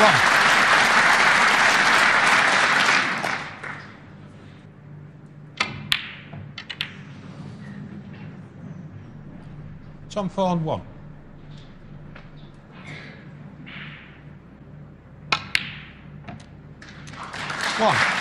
One. Tom Thorne, one. One.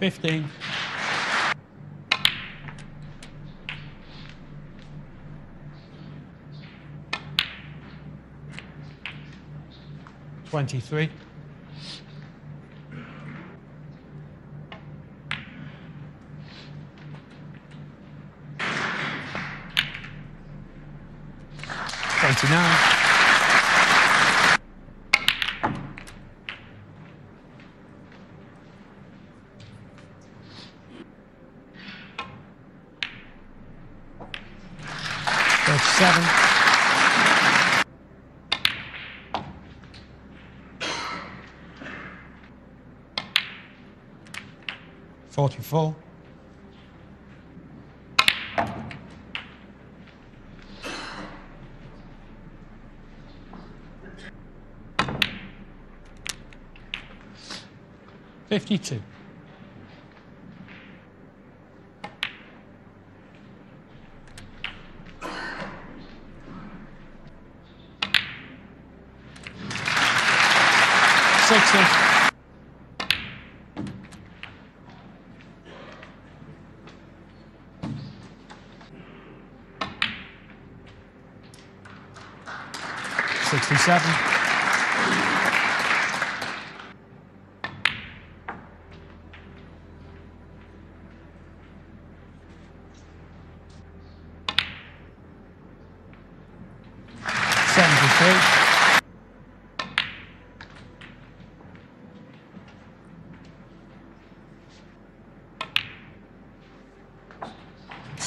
15. Twenty-three. Twenty-nine. Thirty-seven. Forty-four. Fifty-two. Sixty. Sixty-seven.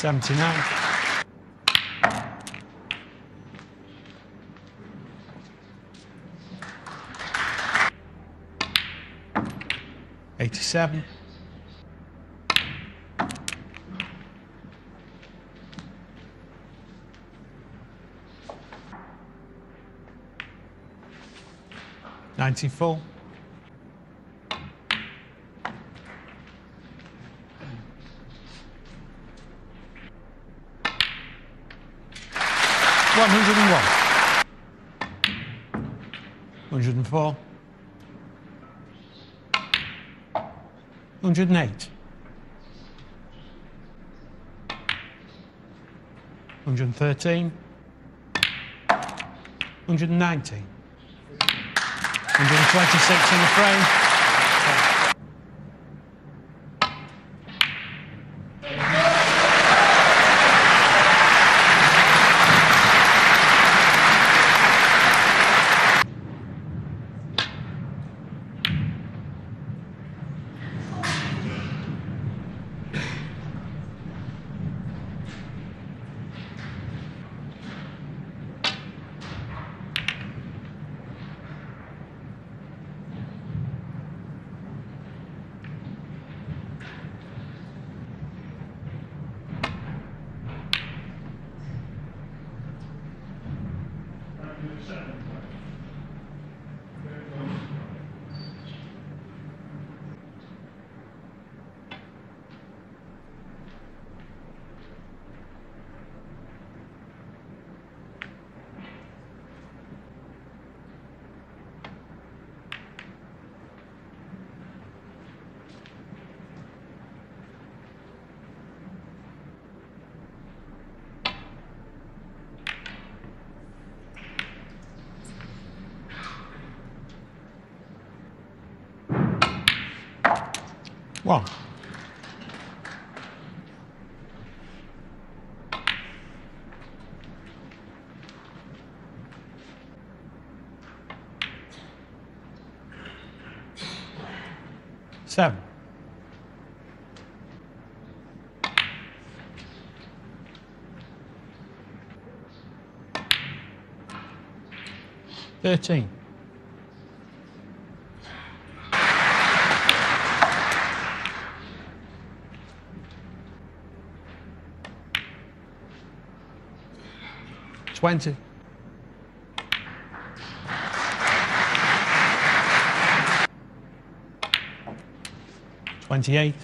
79. Eighty-seven. Ninety-four. And nineteen. Hundred and twenty-six in the frame. Well, Seven. Thirteen. 20. Twenty-eight.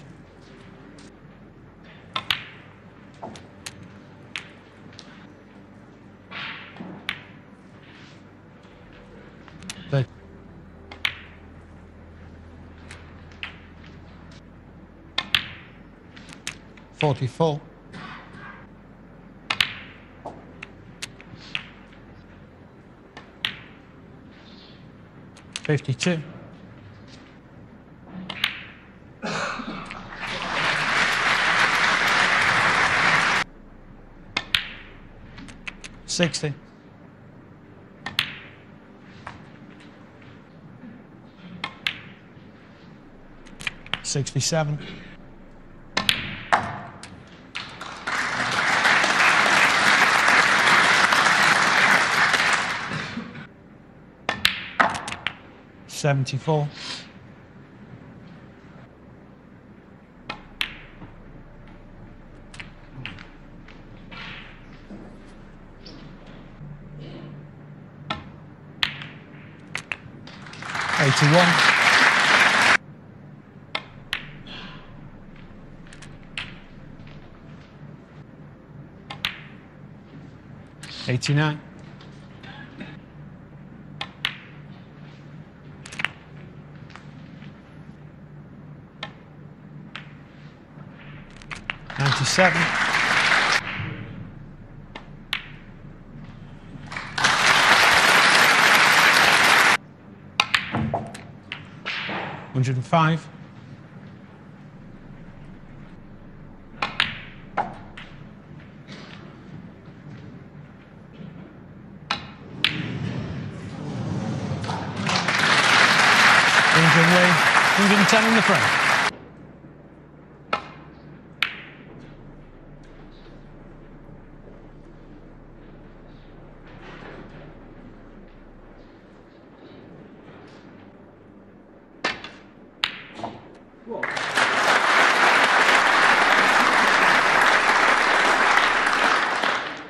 Thirty. Forty-four. Fifty-two. Sixty. Sixty-seven. Seventy-four. Eighty-one. Eighty-nine. Ninety-seven. Hundred and five. Hundred and ten in the front.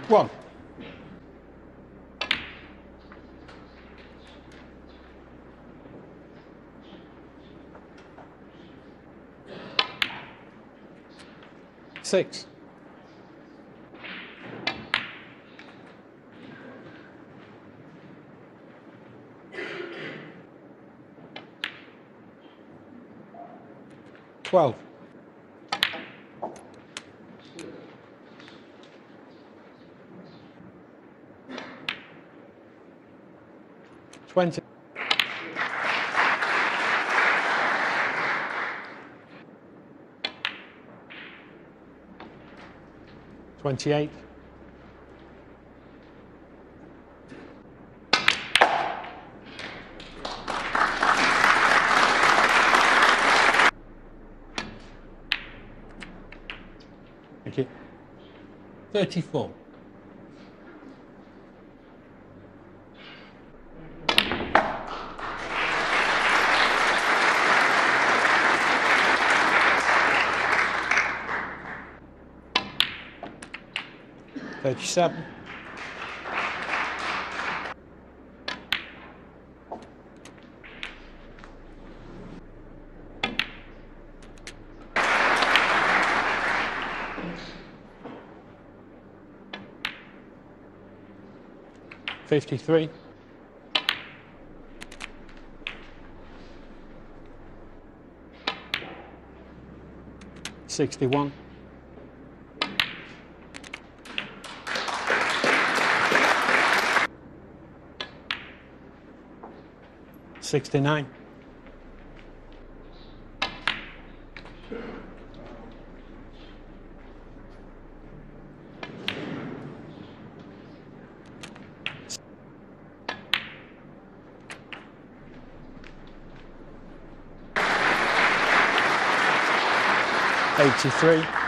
One. Six. Twelve. Twenty. Twenty-eight. Thank you. Thirty-seven. Fifty-three. Sixty-one. Sixty-nine. Eighty-three.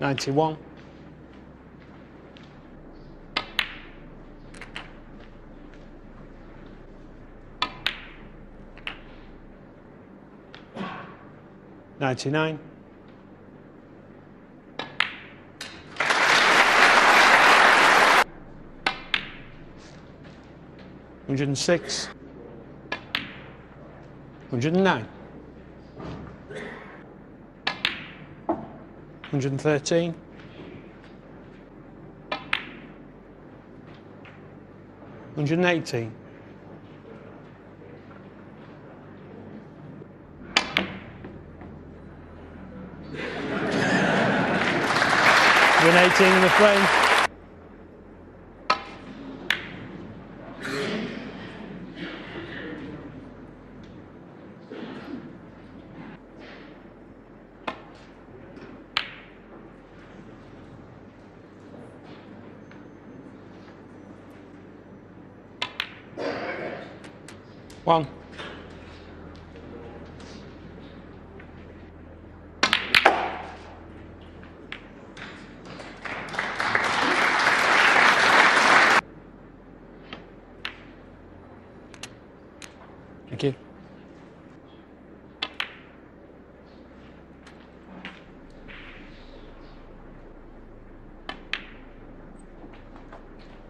91. Ninety-nine. Hundred and six. Hundred and nine. Hundred and thirteen. Hundred and eighteen. Hundred and eighteen in the frame.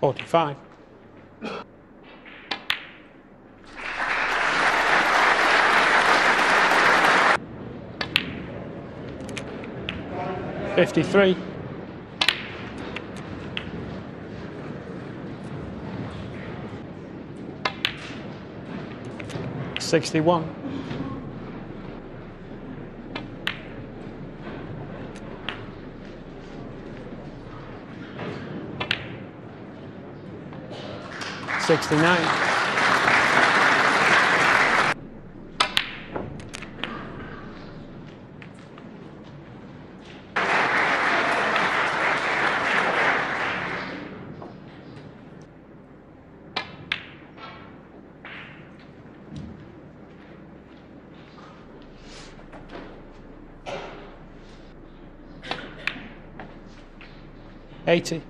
Forty-five. Fifty-three. Sixty-one. Sixty-nine. Eighty.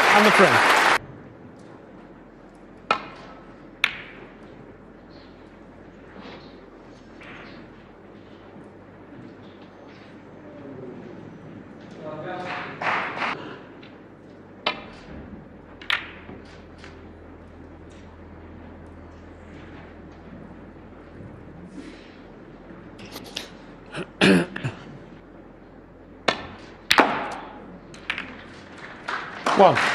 on the frame. one.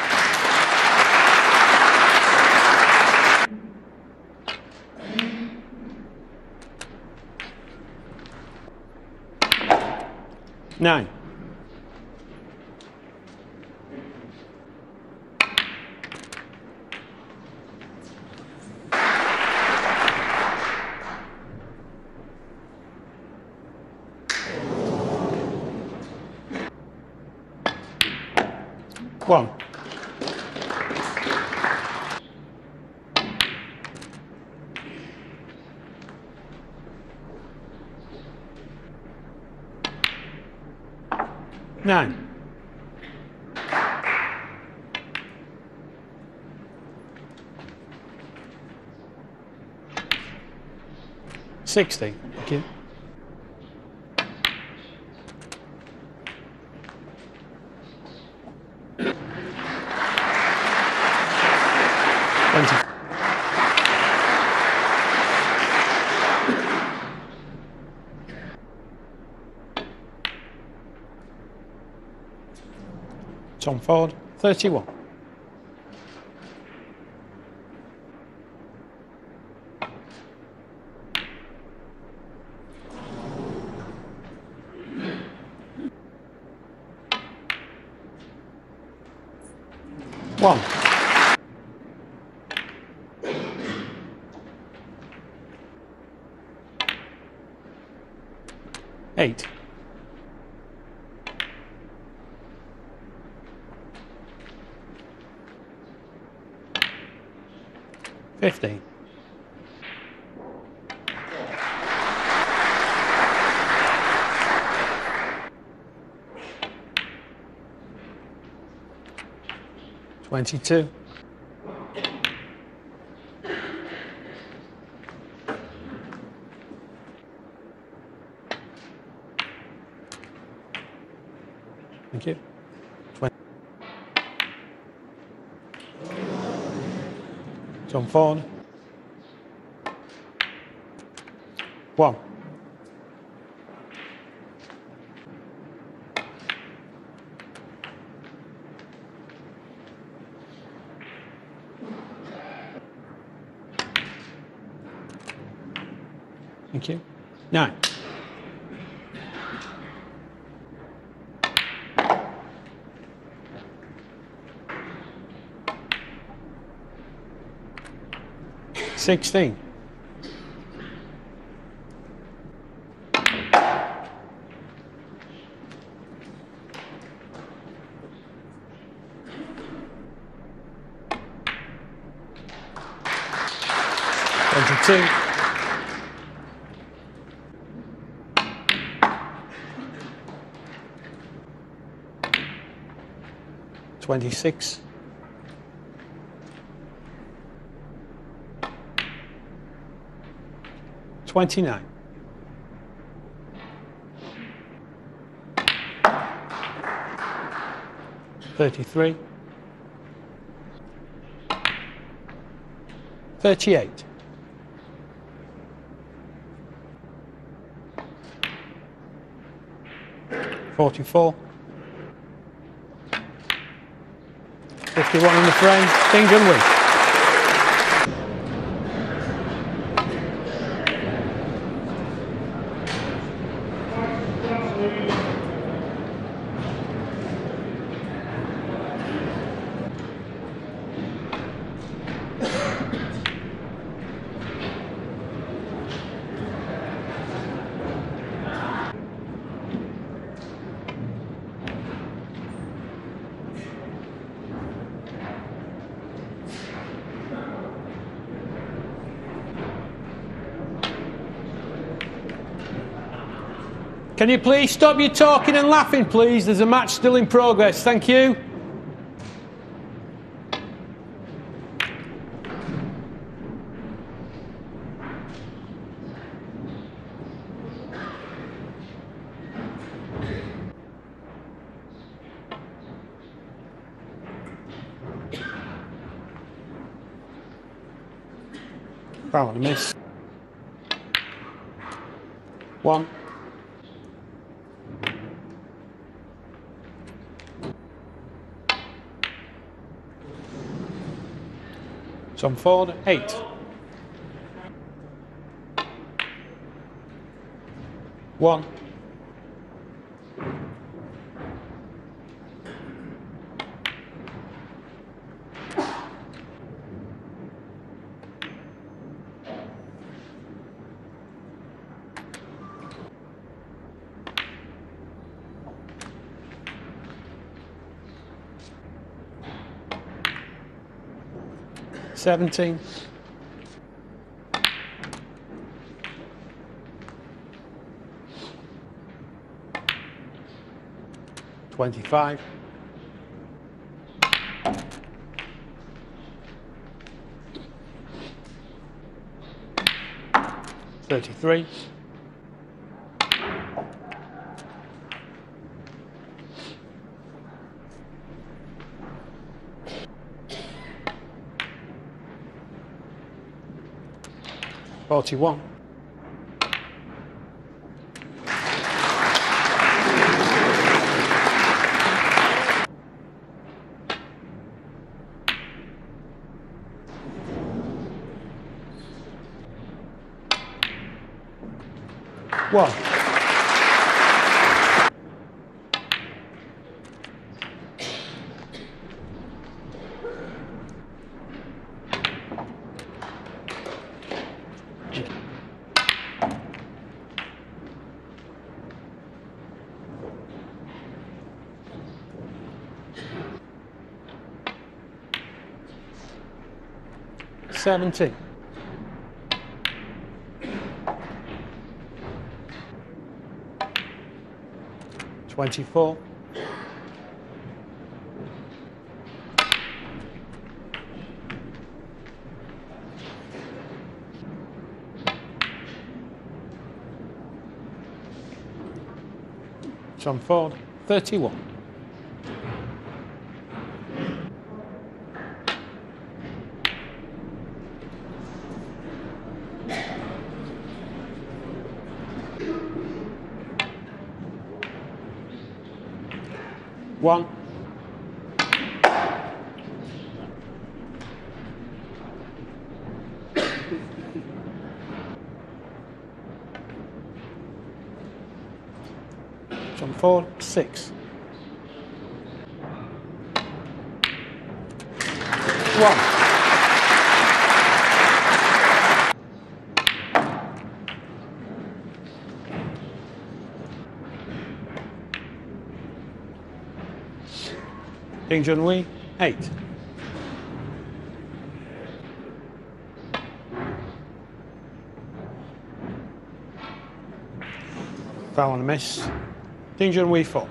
Nine. One. Nine. Sixty. Thank you. Twenty. Tom Ford, 31. One. Eight. Fifteen. Twenty-two. Thank you. Twen- Ford. One. Thank you. Nine. Sixteen. Twenty-two. Twenty-six. Twenty-nine. Thirty-three. Thirty-eight. Forty-four. Fifty-one in the frame. England win. Can you please stop your talking and laughing, please? There's a match still in progress. Thank you. A miss. One. Tom Ford, eight. One. Seventeen. 25. Thirty-three. Forty-one. One. Seventeen. Twenty-four. Tom Ford, thirty-one. One. Ford, six. One. Ding Junhui, 8. Foul on a miss. Ding we 4.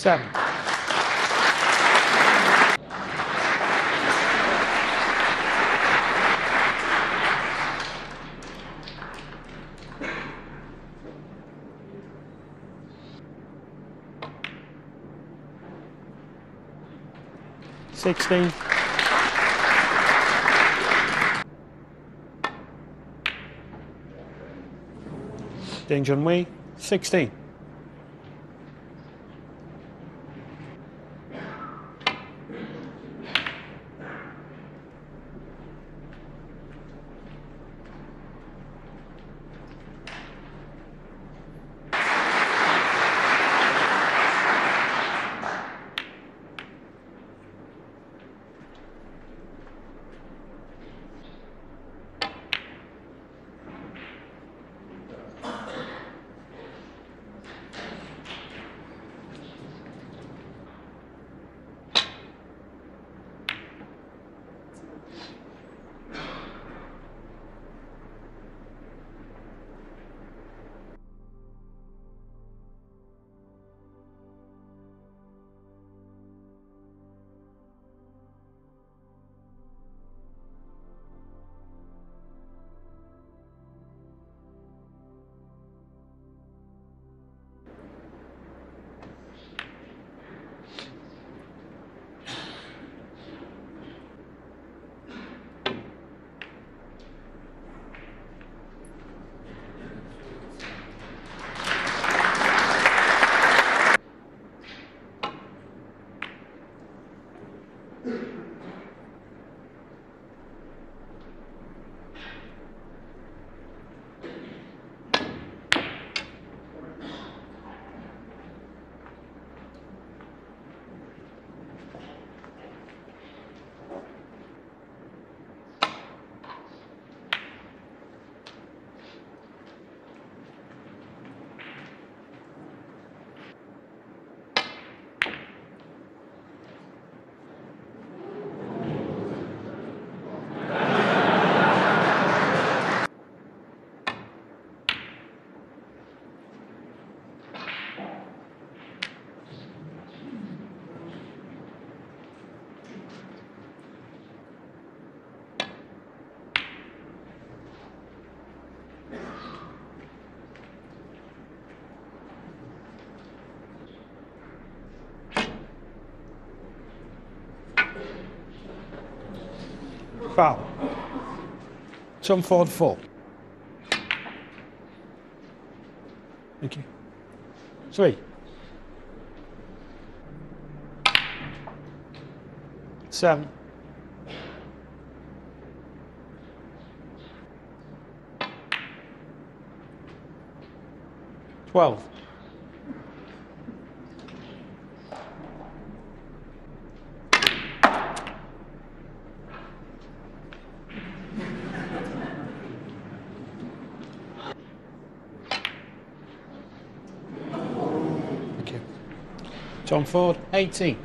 Seven. Sixteen. Ding Junhui, sixteen. Foul. Tom Ford four. Thank you. Three. Seven. Twelve. Tom Ford, 18.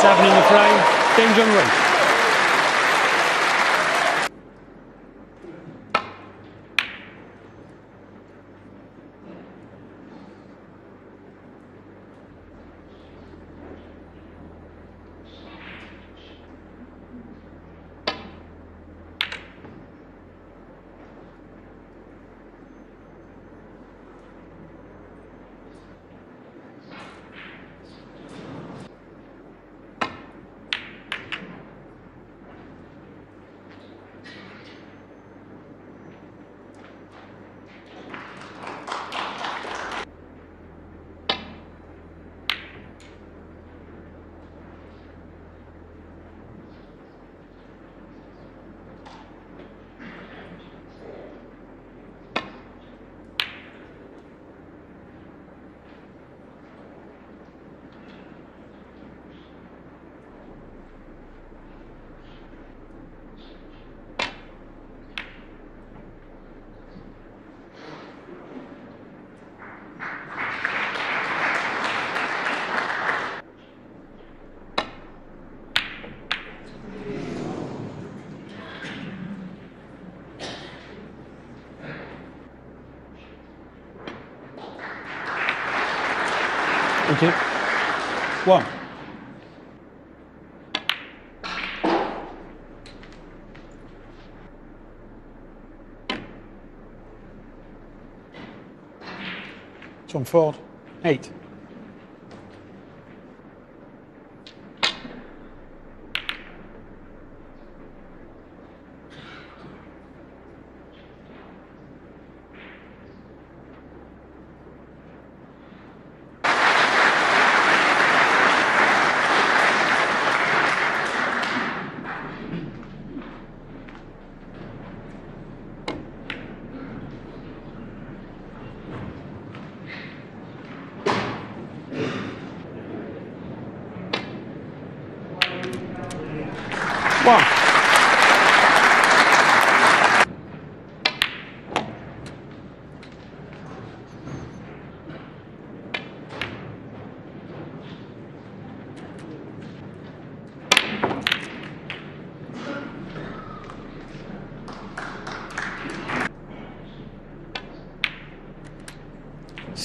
Seven in the frame. Ding Junhui Thank you. One. Tom Ford, eight.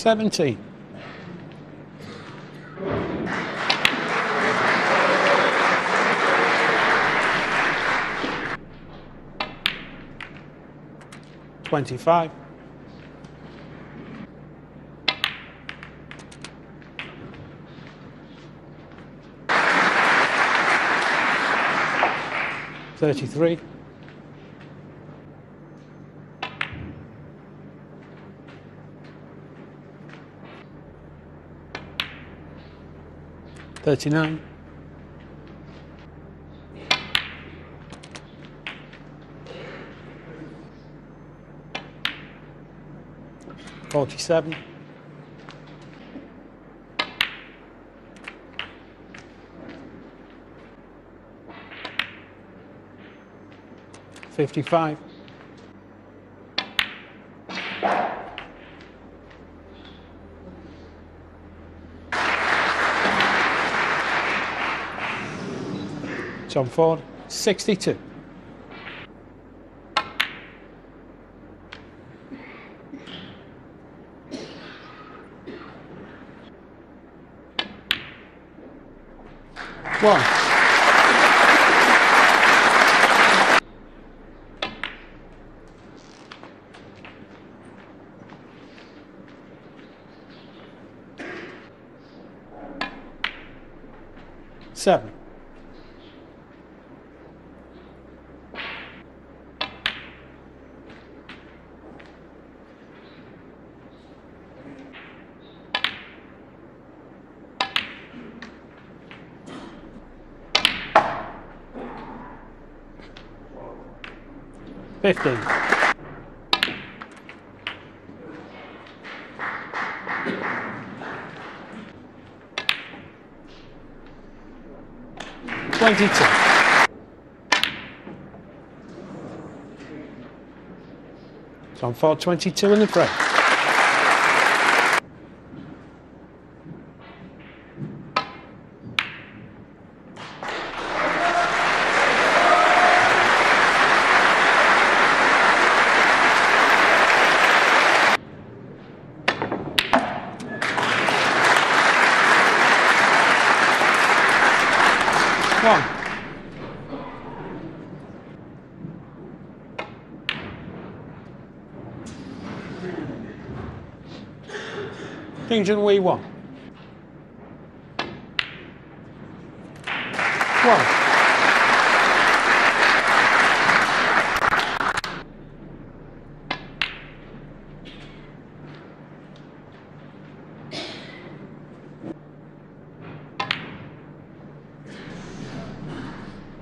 70. Twenty-five. Thirty-three. 39. Forty-seven. Fifty-five. Tom Ford, 62. One. Seven. Fifteen. Twenty-two. Tom Ford, 22 in the break. One. Ding Junhui one.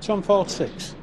Tom Ford six.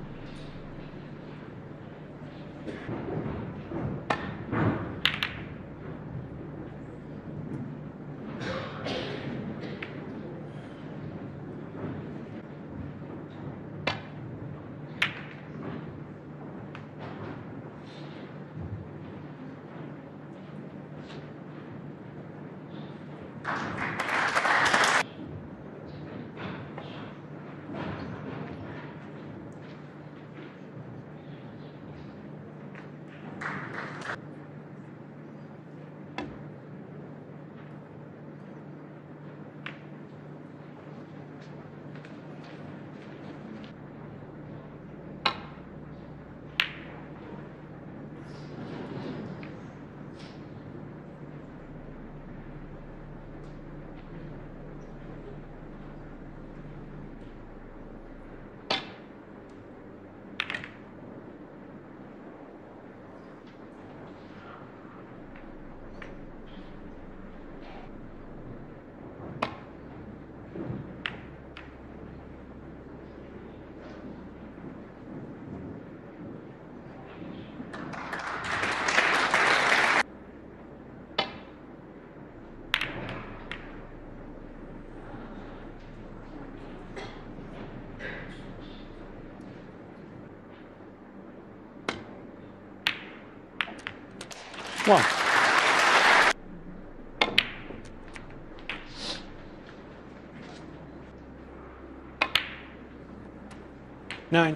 Nine.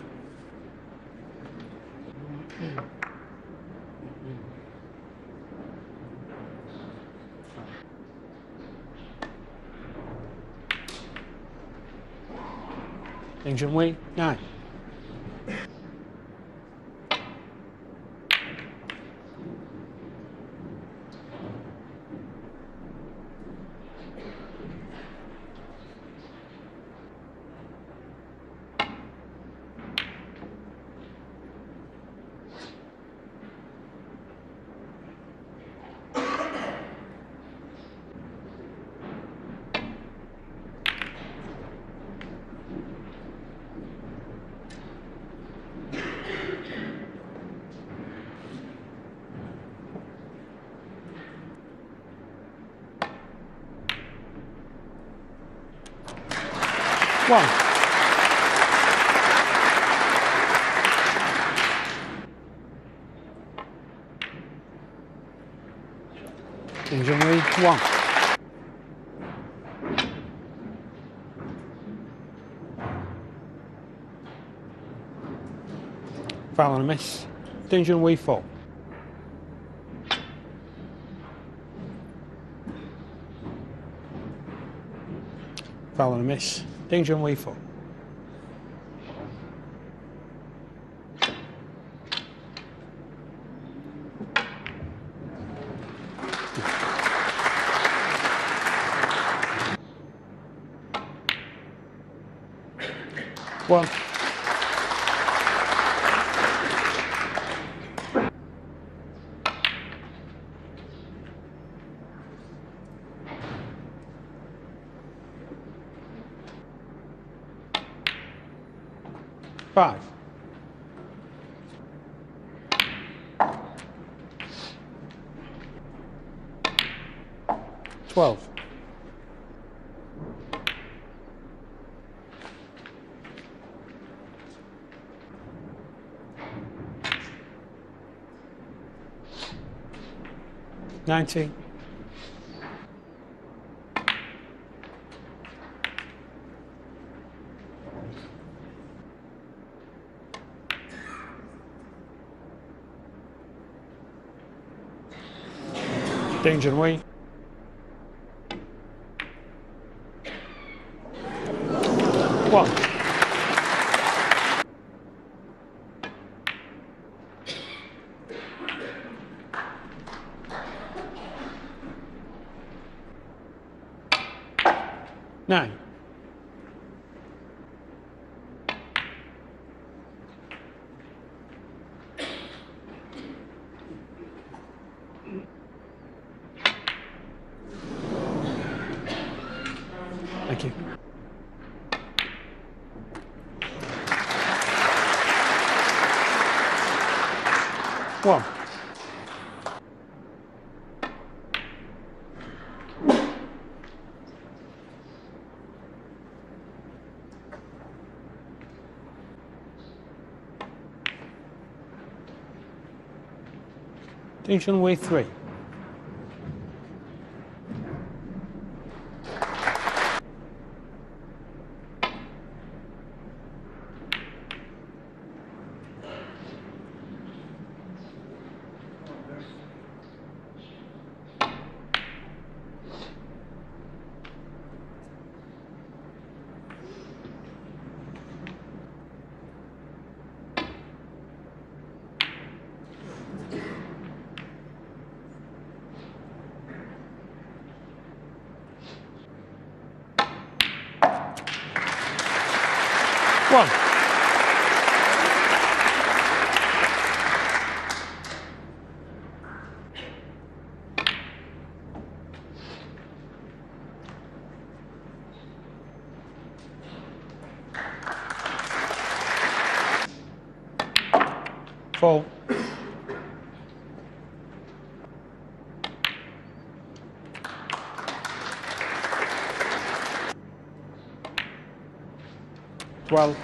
Ding Junhui, nine. Foul and a miss. Ding Junhui, four. Foul and a miss. Ding Junhui, four. One. 90. Ding Junhui. One. Ding Junhui 3. Twelve.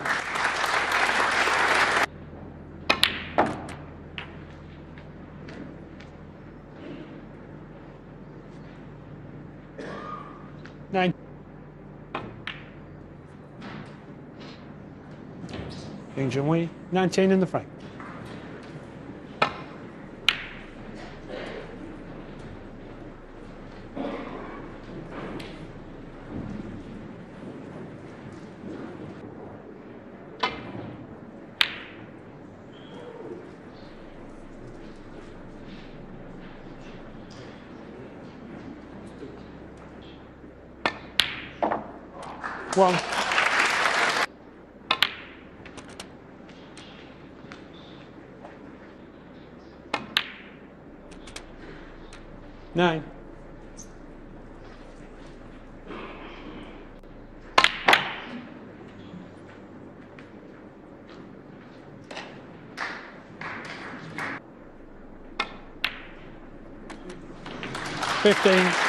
Nine. Ding Junhui. 19 in the frame. One. Nine. Fifteen.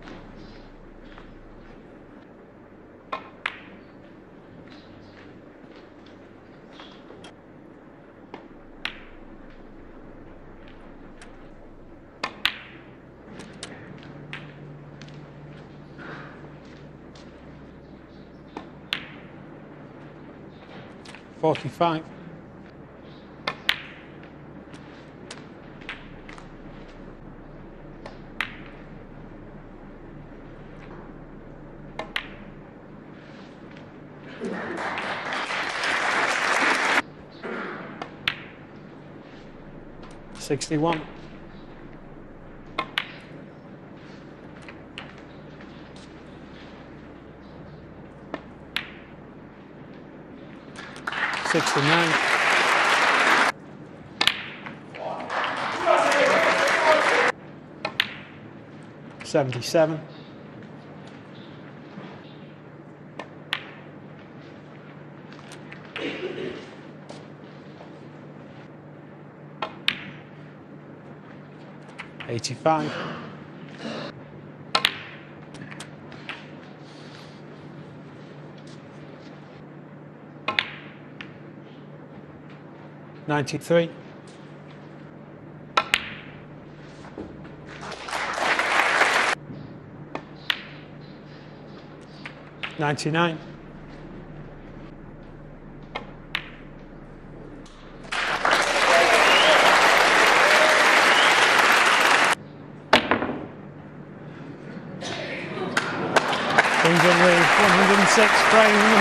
Forty-five. Sixty-one. Sixty-nine. Seventy-seven. Eighty-five. Ninety-three. Ninety-nine. England lead 106 frames in the match.